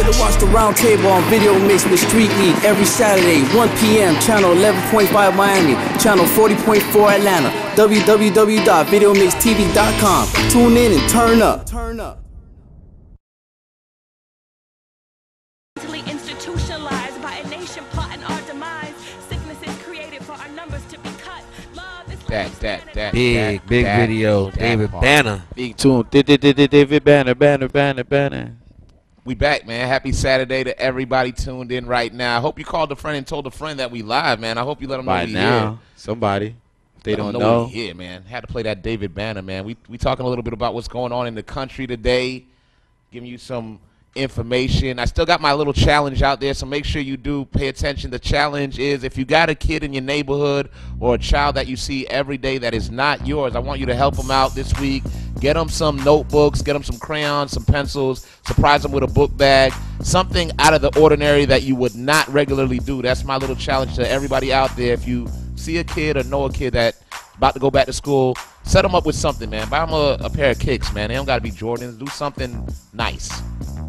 forget to watch the roundtable on Video Mix with Street League every Saturday, 1 p.m. Channel 11.5 Miami, Channel 40.4 Atlanta, www.videomixtv.com. Tune in and turn up. Turn up. mentally institutionalized by a nation plotting our demise. Sickness created for our numbers to be cut. Love is That that that Big, that, big that- video. that David part. Banner. Big tune. David Banner, Banner, Banner, Banner. We back, man. Happy Saturday to everybody tuned in right now. I hope you called a friend and told a friend that we live, man. I hope you let them know By we now, here. somebody. If they Let don't 'em know. we here, man. Had to play that David Banner, man. We we talking a little bit about what's going on in the country today, giving you some information. I still got my little challenge out there, so make sure you do pay attention. The challenge is if you got a kid in your neighborhood or a child that you see every day that is not yours, I want you to help them out this week. Get them some notebooks, get them some crayons, some pencils, surprise them with a book bag, something out of the ordinary that you would not regularly do. That's my little challenge to everybody out there. If you see a kid or know a kid that about to go back to school, set them up with something, man. Buy them a, a pair of kicks, man. They don't got to be Jordans. Do something nice.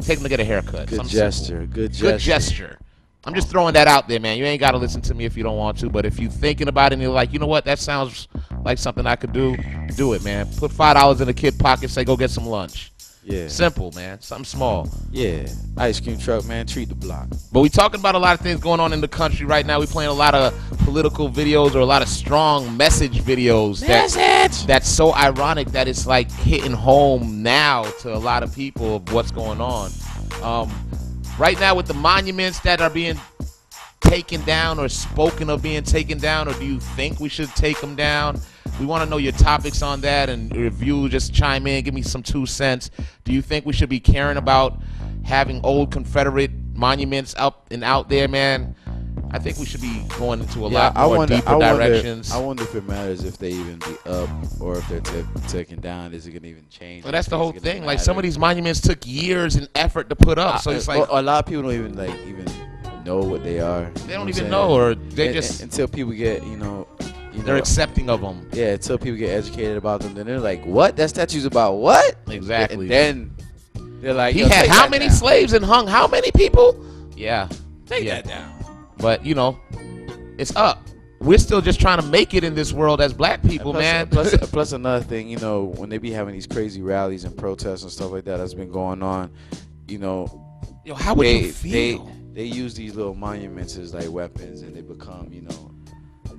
Take them to get a haircut. Good gesture. Good gesture. Good gesture. I'm just throwing that out there, man. You ain't got to listen to me if you don't want to, but if you're thinking about it and you're like, you know what, that sounds like something I could do, do it, man. Put five dollars in the kid pocket, say go get some lunch. Yeah. Simple, man. Something small. Yeah. Ice cream truck, man. Treat the block. But we talking about a lot of things going on in the country right now. We playing a lot of political videos or a lot of strong message videos. That, that's so ironic that it's like hitting home now to a lot of people of what's going on. Um, right now with the monuments that are being taken down or spoken of being taken down, or do you think we should take them down? We want to know your topics on that and review. Just chime in, give me some two cents. Do you think we should be caring about having old Confederate monuments up and out there, man? I think we should be going into a lot I more wonder, deeper I wonder, directions. I wonder if it matters if they even be up or if they're ta- taken down. Is it gonna even change? Well, that's the whole thing. Like some of these monuments took years and effort to put up, so I- it's uh, like well, a lot of people don't even like even know what they are. they don't even know, or they just until people get you know, you they're know, accepting of them. yeah, until people get educated about them, then they're like, what? That statue's about what? Exactly. And then they're like, He "Yo, had how many down. slaves and hung how many people? Yeah. Take yeah. that down. But you know, it's up. We're still just trying to make it in this world as black people, plus, man. Plus, plus another thing, you know, when they be having these crazy rallies and protests and stuff like that that's been going on, you know, Yo, how would they, you feel? they they use these little monuments as like weapons, and they become, you know,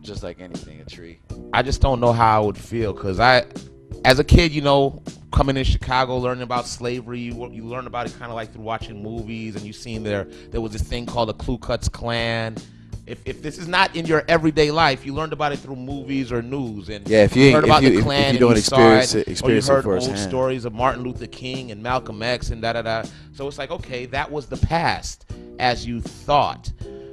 just like anything, a tree. I just don't know how I would feel because I, as a kid, you know, coming in Chicago, learning about slavery, you, you learn about it kind of like through watching movies, and you seen there there was this thing called the Ku Klux Klan. If, if this is not in your everyday life, you learned about it through movies or news, and Yeah, if you ain't- heard if about you- the if- if you don't you saw experience it, experience or it you heard old stories of Martin Luther King and Malcolm X and da da da. So it's like, okay, that was the past as you thought.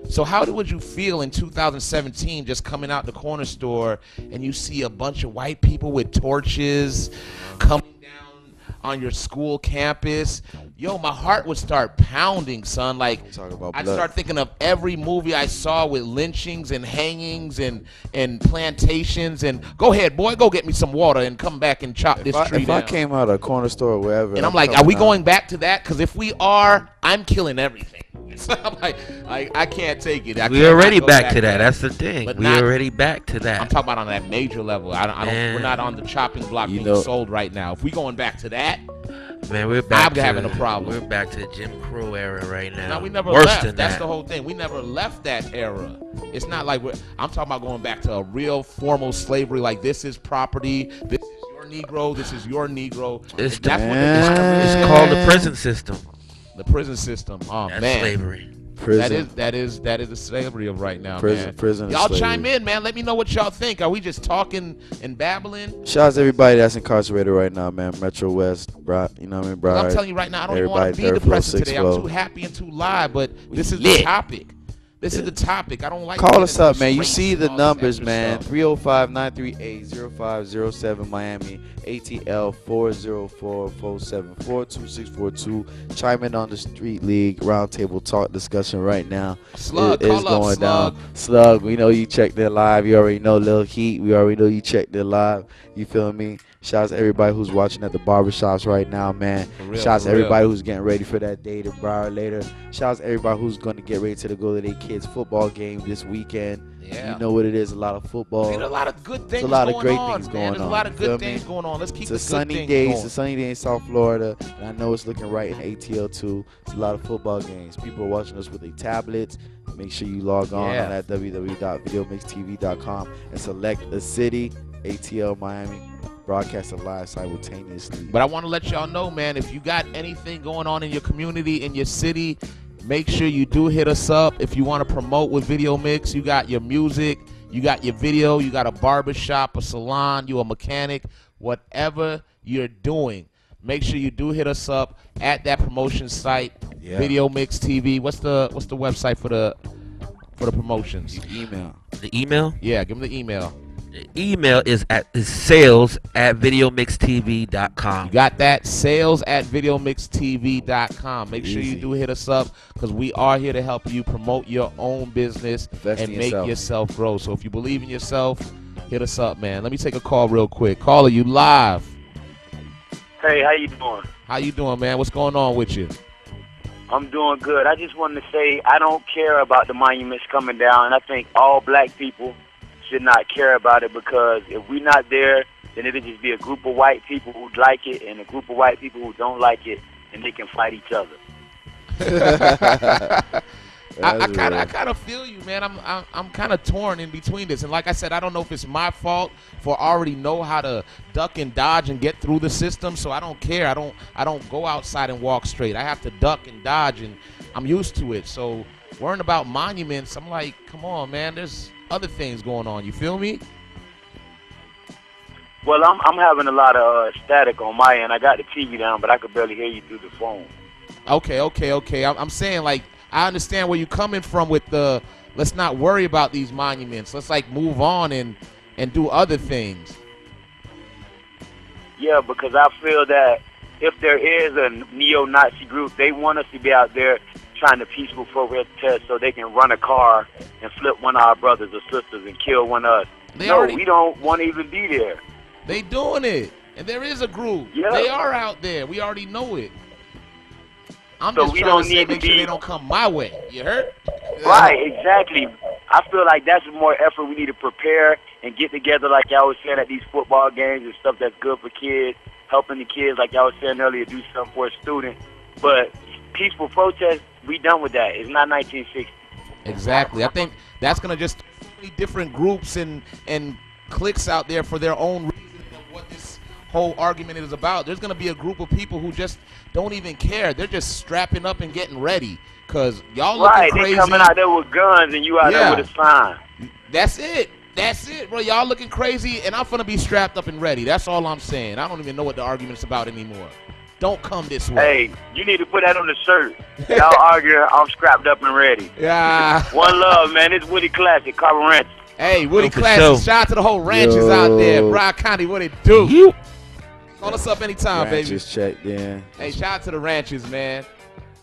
So how would you feel in 2017 just coming out the corner store and you see a bunch of white people with torches coming down on your school campus? Yo, my heart would start pounding, son. Like I'd start thinking of every movie I saw with lynchings and hangings and and plantations and go ahead, boy, go get me some water and come back and chop this I, tree if down. I came out of a corner store or wherever, And I'm like, are we out- going back to that? Because if we are, I'm killing everything. So I'm like, I, I can't take it. I We cannot already go back to that. That's the thing. But We not- already back to that. I'm talking about on that major level. I don't. I don't we're not on the chopping block You being know- sold right now. If we going back to that, Man, we're back I'm to having a problem. We're back to the Jim Crow era right now. no, we never Worse left. than That's that. the whole thing. We never left that era. It's not like we're. I'm talking about going back to a real formal slavery. Like this is property. This is your Negro. This is your Negro. It's the- that's what Man. the, It's called the prison system. The prison system. Oh That's man. slavery. prison. That is that is that is the slavery of right now, Prison- man. prison is Y'all slavery. chime in, man. Let me know what y'all think. Are we just talking and babbling? Shout out to everybody that's incarcerated right now, man. Metro West, Bri- you know what I mean, Bride. I'm telling you right now, I don't even want to be third floor, depressed sixth today. I'm too happy and too live, but this is lit. the topic. This is the topic. I don't like. Call us up, man. You see the numbers, man. stuff. 305 938 0507 Miami. ATL 404 474 2642. Chime in on the Street League Roundtable Talk discussion right now. Slug, It is call up, going Slug. Slug, we know you checked it live. You already know Lil Heat. We already know you checked it live. You feel me? Shouts to everybody who's watching at the barbershops right now, man. Real, Shouts to everybody who's getting ready for that day to Briar later. Shouts to everybody who's going to get ready to go to their kids' football game this weekend. Yeah. You know what it is, a lot of football. There's a lot of good things a lot of great on, things man. going There's on, a lot of good things going on. Let's keep It's a the good sunny day. going. It's a sunny day in South Florida, and I know it's looking right in ATL too. It's a lot of football games. People are watching us with their tablets. Make sure you log on Yeah. on at www.videomixtv.com and select the city, ATL Miami, broadcast it live simultaneously. But I want to let y'all know, man, if you got anything going on in your community, in your city, make sure you do hit us up. If you want to promote with Video Mix, you got your music, you got your video, you got a barbershop, a salon, you a mechanic, whatever you're doing. Make sure you do hit us up at that promotion site, Yeah. Video Mix TV. What's the what's the website for the for the promotions? The email. The email? Yeah, give them the email. The email is at is sales at videomixtv.com. You got that? Sales at videomixtv.com. Make sure you do hit us up because we are here to help you promote your own business Invest and make yourself. yourself grow. So if you believe in yourself, hit us up, man. Let me take a call real quick. Caller, you live. Hey, how you doing? How you doing, man? What's going on with you? I'm doing good. I just wanted to say I don't care about the monuments coming down. I think all black people should not care about it because if we're not there, then it'll just be a group of white people who like it and a group of white people who don't like it, and they can fight each other. I, I kind of, I kind of feel you, man. I'm, I'm, I'm kind of torn in between this, and like I said, I don't know if it's my fault for already know how to duck and dodge and get through the system, so I don't care. I don't, I don't go outside and walk straight. I have to duck and dodge, and I'm used to it. So worrying about monuments, I'm like, come on, man. There's other things going on. You feel me? Well, I'm I'm having a lot of uh, static on my end. I got the TV down, but I could barely hear you through the phone. Okay, okay, okay. I'm, I'm saying like I understand where you're coming from with the let's not worry about these monuments. Let's like move on and and do other things. Yeah, because I feel that if there is a neo-Nazi group, they want us to be out there trying to peaceful protest so they can run a car and flip one of our brothers or sisters and kill one of us. They no, already- we don't want to even be there. They doing it, and there is a group. Yeah. They are out there. We already know it. I'm So just we trying don't to say, to make sure be- they don't come my way. You heard? Right, exactly. I feel like that's more effort we need to prepare and get together, like y'all was saying, at these football games and stuff that's good for kids, helping the kids, like y'all was saying earlier, do something for a student. But peaceful protest, we done with that. It's not 1960. Exactly. I think that's gonna just many different groups and and cliques out there for their own reason of what this whole argument is about. There's gonna be a group of people who just don't even care. They're just strapping up and getting ready. Cause y'all looking Right, crazy. they coming out there with guns and you out Yeah. there with a sign. That's it. That's it, bro. Y'all looking crazy, and I'm gonna be strapped up and ready. That's all I'm saying. I don't even know what the argument's about anymore. Don't come this way. Hey, you need to put that on the shirt. Y'all arguing, I'm scrapped up and ready. Yeah. One love, man. It's Woody Classic, Carver Ranch. Hey, Woody Yo, Classic. sure. Shout out to the whole ranches out there. Yo. Broward County, what it do? You. Call us up anytime, baby. Ranches checked in. Hey, shout out to the ranches, man.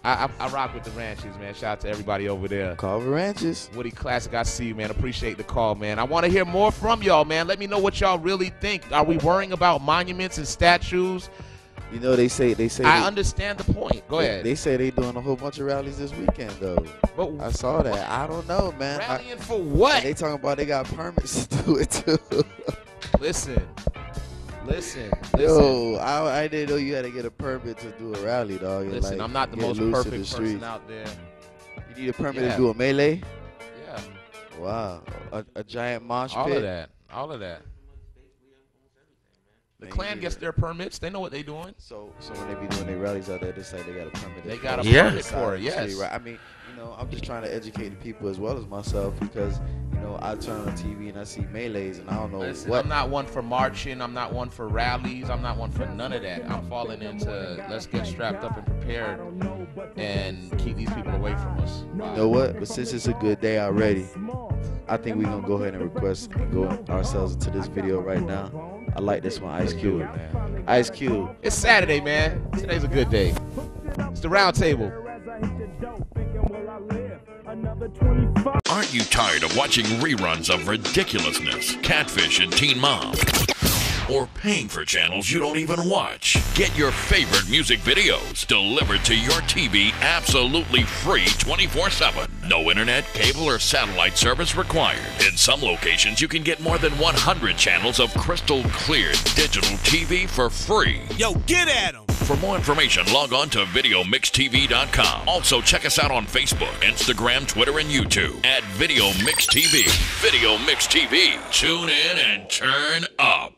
I, I, I rock with the ranches, man. Shout out to everybody over there. Carver Ranches. Woody Classic, I see you, man. Appreciate the call, man. I want to hear more from y'all, man. Let me know what y'all really think. Are we worrying about monuments and statues? You know they say they say I they, understand the point. Go they- ahead. They say they doing a whole bunch of rallies this weekend though. but I saw that. I don't know, man. I, rallying for what? they talking about they got permits to do it too. Listen, listen, listen. Yo, I, I didn't know you had to get a permit to do a rally, dog. Listen, like, I'm not the most perfect the person streets. out there. You need a permit Yeah. to do a melee. Yeah, Wow, a, a giant mosh all pit. All of that, all of that. The Klan gets their permits. They know what they're doing. So, so when they be doing their rallies out there, they say they got a permit. They got a Yeah. permit for it. Yes. Right. I mean, you know, I'm just trying to educate the people as well as myself because, you know, I turn on TV and I see melees and I don't know Listen, what. I'm not one for marching. I'm not one for rallies. I'm not one for none of that. I'm falling into let's get strapped up and prepared and keep these people away from us. You know what? But since it's a good day already, I think we're gonna go ahead and request and go ourselves into this video right now. I like this one, Ice Cube. man. Ice Cube. It's Saturday, man. Today's a good day. It's the round table. Aren't you tired of watching reruns of ridiculousness, catfish, and Teen Mom? or paying for channels you don't even watch. Get your favorite music videos delivered to your TV absolutely free 24 7. No internet, cable, or satellite service required. In some locations, you can get more than 100 channels of crystal clear digital TV for free. Yo, get at him! For more information, log on to VideoMixTV.com. Also, check us out on Facebook, Instagram, Twitter, and YouTube at Video Mix TV. Video Mix TV. Tune in and turn up.